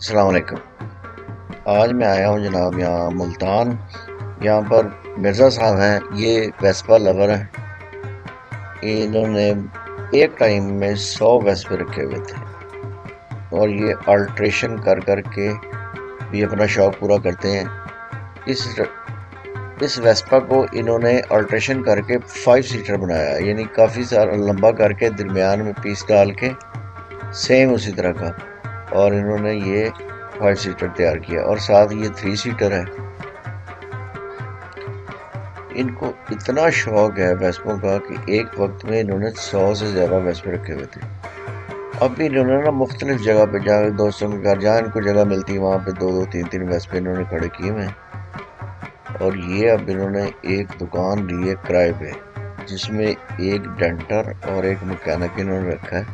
अलकुम आज मैं आया हूँ जनाब यहाँ मुल्तान। यहाँ पर मिर्ज़ा साहब हैं, ये वेस्पा लवर हैं। इन्होंने एक टाइम में सौ वेस्पे रखे हुए थे। और ये अल्ट्रेशन कर कर के भी अपना शौक़ पूरा करते हैं। इस इस वेस्पा को इन्होंने अल्ट्रेशन करके फाइव सीटर बनाया। यानी काफ़ी सारा लंबा करके, दरमियान में पीस डाल के सेम उसी तरह का। और इन्होंने ये फाइव सीटर तैयार किया और साथ ये थ्री सीटर है। इनको इतना शौक है वेस्पों का कि एक वक्त में इन्होंने सौ से ज़्यादा वेस्पे रखे हुए थे। अब भी इन्होंने ना मुख्तलिफ़ जगह पे जाकर दोस्तों के घर, जहाँ इनको जगह मिलती है, वहाँ पे दो दो, तीन तीन वेस्पे इन्होंने खड़े किए हुए और ये अब इन्होंने एक दुकान ली है किराए पे, जिसमें एक डेंटर और एक मकैनिक इन्होंने रखा है।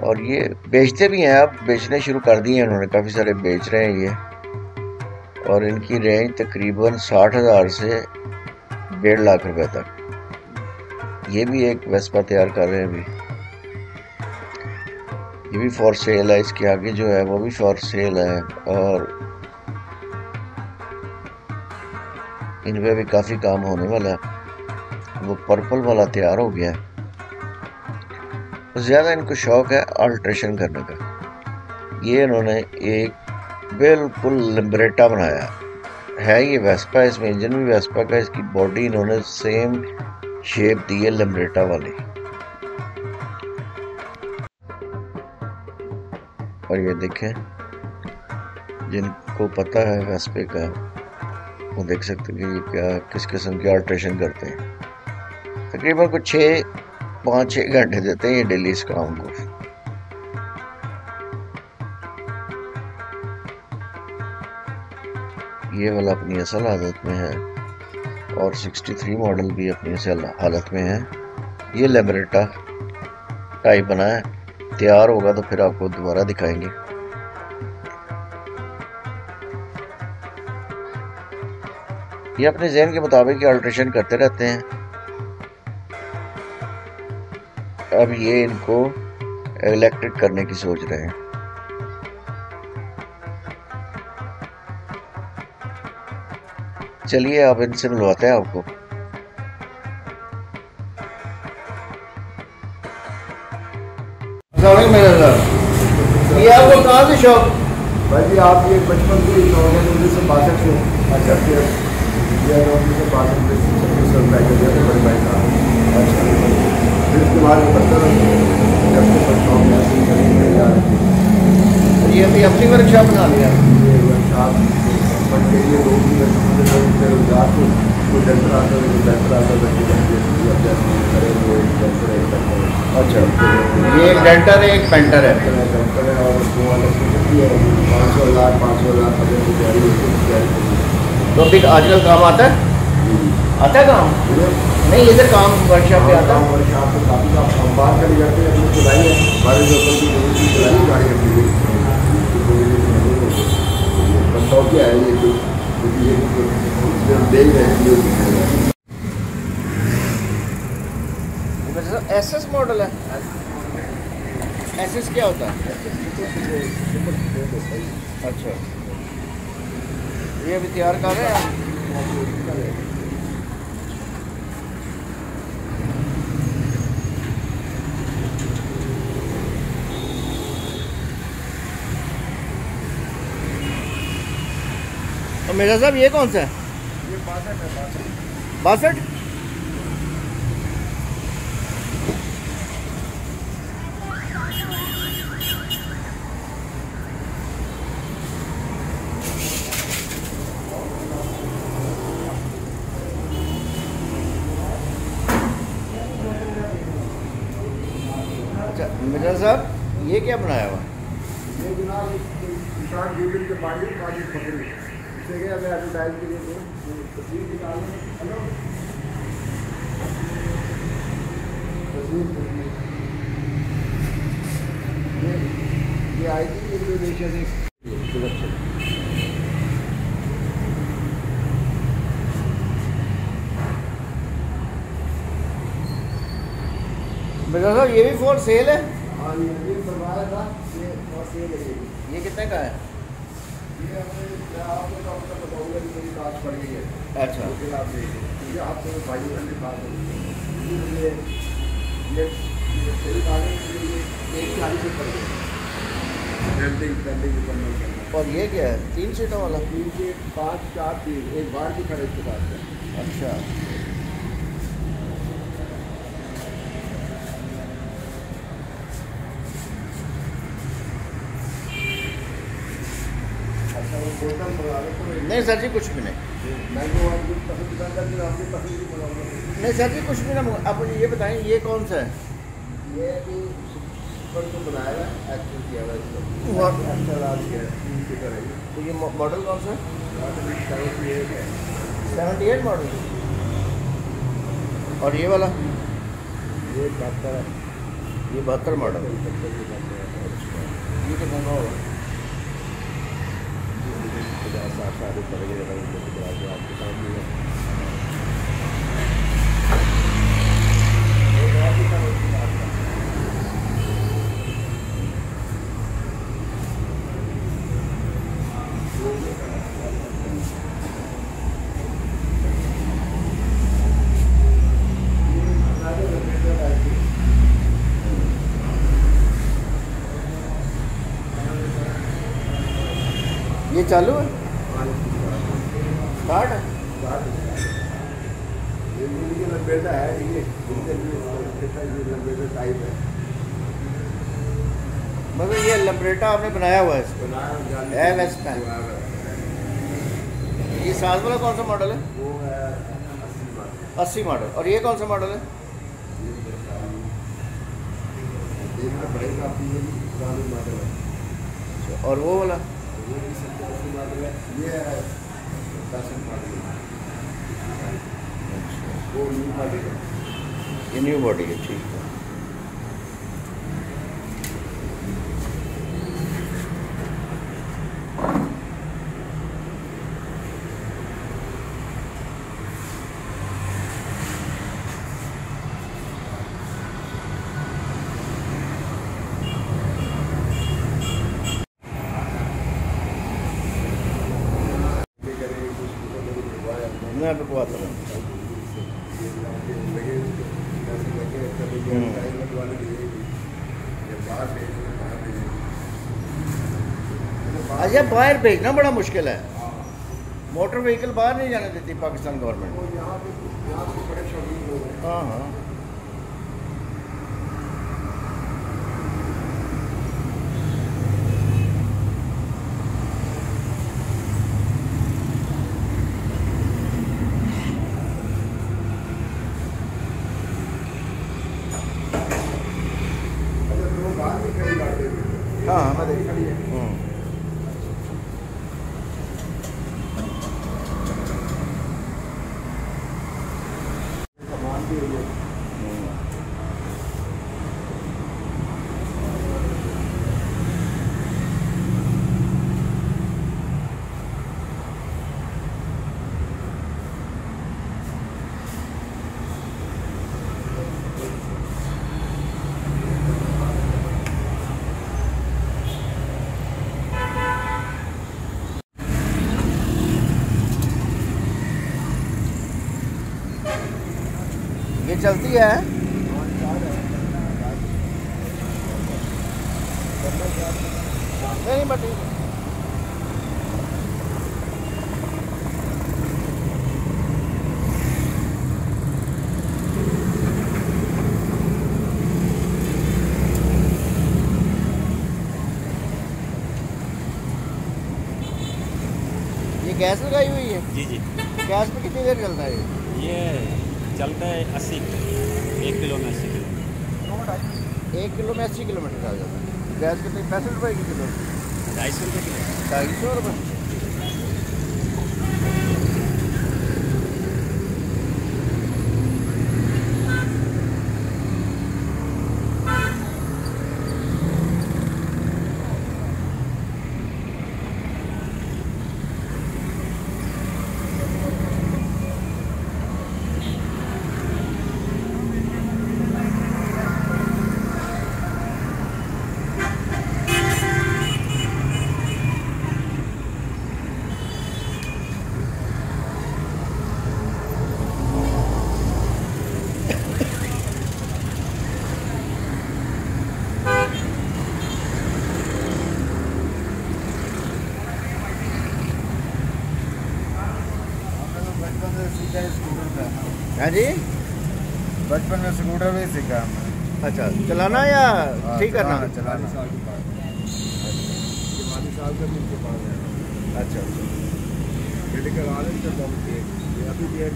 और ये बेचते भी हैं अब, बेचने शुरू कर दिए हैं उन्होंने, काफ़ी सारे बेच रहे हैं ये। और इनकी रेंज तकरीबन साठ हज़ार से डेढ़ लाख रुपए तक। ये भी एक वेस्पा तैयार कर रहे हैं अभी। ये भी फॉर सेल है, इसके आगे जो है वो भी फॉर सेल है। और इन पे भी काफ़ी काम होने वाला है। वो पर्पल वाला तैयार हो गया है। ज़्यादा इनको शौक है अल्ट्रेशन करने का। ये इन्होंने एक बिल्कुल लिबरेटा बनाया। है ये वेस्पा, इसमें इंजन भी वेस्पा का, इसकी बॉडी इन्होंने सेम शेप दी है लिबरेटा वाली। और ये देखें, जिनको पता है वेस्पे का, वो देख सकते हैं कि क्या, किस किस्म की अल्ट्रेशन करते हैं। तकरीबन कुछ छः पाँच छः घंटे देते हैं ये डेली इस काम को। ये वाला अपनी असल हालत में है, और 63 मॉडल भी अपनी असल हालत में है। ये लेबरेटा टाइप बना है, तैयार होगा तो फिर आपको दोबारा दिखाएँगे। ये अपने जहन के मुताबिक अल्ट्रेशन करते रहते हैं। अब ये इनको इलेक्ट्रिक करने की सोच रहे हैं। चलिए आप इनसे मिलवाते हैं आपको। ये आपको कहाँ से शौक? भाई जी आप ये बचपन से शौक है उन्नीस सौ बासठ से अच्छा फिर उन्नीस सौ बासठ सौ बड़े भाई अच्छा फिर बाद बदतर ये भी अपनी वर्कशॉप बना लिया। ये वर्कशॉप बन के लिए दो तीन रोज़गार कोई डॉक्टर आता है कोई डॉक्टर आता है अच्छा ये एक डेंटर है एक पेंटर है। डॉक्टर और उसको पाँच सौ लाख पाँच सौ लाख अगर तैयारी होती तैयारी तो अभी आजकल काम आता है? आता है काम? नहीं इधर काम वर्कशॉप पे आता है। वर्कशॉप पे काफ़ी काम हम बात कर जाते हैं अपनी चलाई है। हमारे जो ऊपर की जो चीज़ चलाई गाड़ी अपनी बताओ क्या है ये जो हम देख रहे हैं एस एस मॉडल है। एस एस क्या होता है? अच्छा। ये अभी तैयार कर रहे हैं? तो मेरा साहब ये कौन सा है? ये बासठ है बासठ। अच्छा मिर्ज़ा साहब ये क्या बनाया हुआ ये जनाब किसान यूनियन के बारे में पकड़ी ठीक है। हमें एडवर्टाइज के लिए तस्वीर हेलो तस्वीर ये इंडोनेशिया से मिर्ज़ा साहब ये भी फोर सेल है? हाँ ये भी बनवाया था ये ये। लगेगी ये कितने का है? अच्छा। की है है कि और ये क्या है? तीन सीटों वाला? तीन सीट पाँच चार तीन। एक बार भी खड़े इसके बाद। में अच्छा अच्छा वो बोतल मंगा लो तो नहीं सर जी कुछ भी नहीं। नहीं सर जी कुछ भी ना आप मुझे ये बताएँ ये कौन सा है? ये है है है तो ये मॉडल कौन सा है? सेवेंटी एट मॉडल और ये वाला? ये बहत्तर ये बहत्तर मॉडल है। ये कितना का होगा। पचास साठ साठ रुपये लगे रहेगा पचास जो आपके सामने है एक और भी था उसकी बात का। ये चालू है? है ये है ये टाइप मतलब ये लम्ब्रेटा आपने बनाया हुआ है इसको। जाली है का। ये सात वाला कौन सा मॉडल है? अस्सी मॉडल। और ये कौन सा मॉडल है? और वो वाला? वो भी है। ये है वो न्यू मॉडल ये न्यू बॉडी है ठीक है ये करेंगे कुछ कुछ लोग दिखवाया मैं बिकवाता हूँ लगे पैसे लगे कभी हम्म। टाइम लगवाने के लिए भी ये बाहर बाहर था अच्छा बाहर भेजना बड़ा मुश्किल है। मोटर व्हीकल बाहर नहीं जाने देती पाकिस्तान गवर्नमेंट हैं हाँ हाँ अच्छा तो वो बाहर भी खड़ी गाड़ी है हाँ हाँ मैं बाहर भी देख खड़ी है हम्म। सामान भी है हम्म। ये चलती है। नहीं बट ये गैस लगाई हुई है? जी जी। गैस में कितनी देर चलता है ये? ये चलता है अस्सी एक किलो में अस्सी किलो एक किलो में अस्सी किलोमीटर का जाता है। गैस कितनी पैंसठ रुपये की किलो। ढाई सौ रुपये किलो। ढाई सौ रुपये में स्कूटर भी सीखा हमने अच्छा चलाना या हाँ, ठीक करना? चलाना है अच्छा अच्छा। मेडिकल वाले भी तो किए अभी भी एक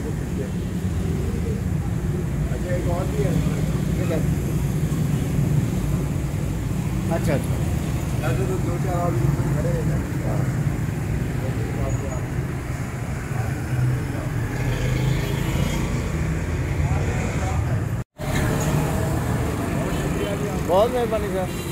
अच्छा एक और भी है। किधर अच्छा अच्छा। तो दो चार और भी खड़े हैं हाँ। बहुत मेहरबानी सर